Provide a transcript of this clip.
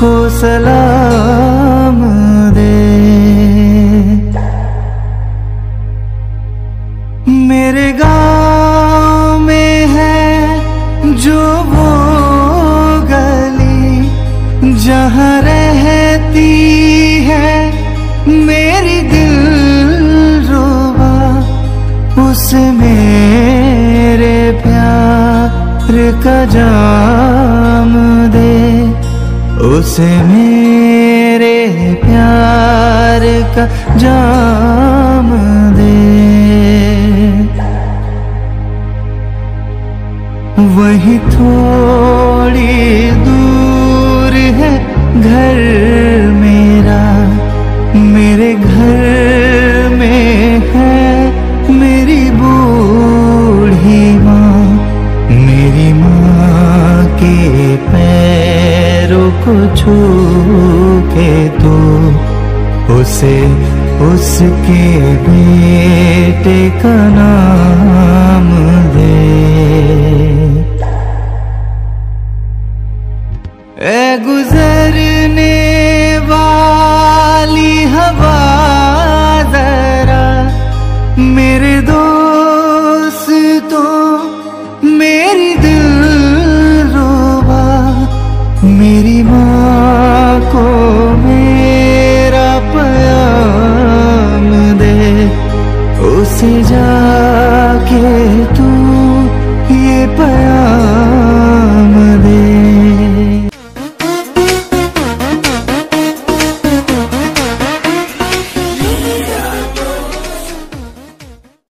को सलाम दे। मेरे गाँव में है जो वो गली, जहाँ रहती है मेरी दिल रोबा उस मेरे प्यार का दे उसे मेरे प्यार का जाम दे। वही थोड़ी दूर है घर पैरों को छू के तू उसे उसके बेटे का नाम दे। ए गुजरने मेरा प्याम दे उसे जा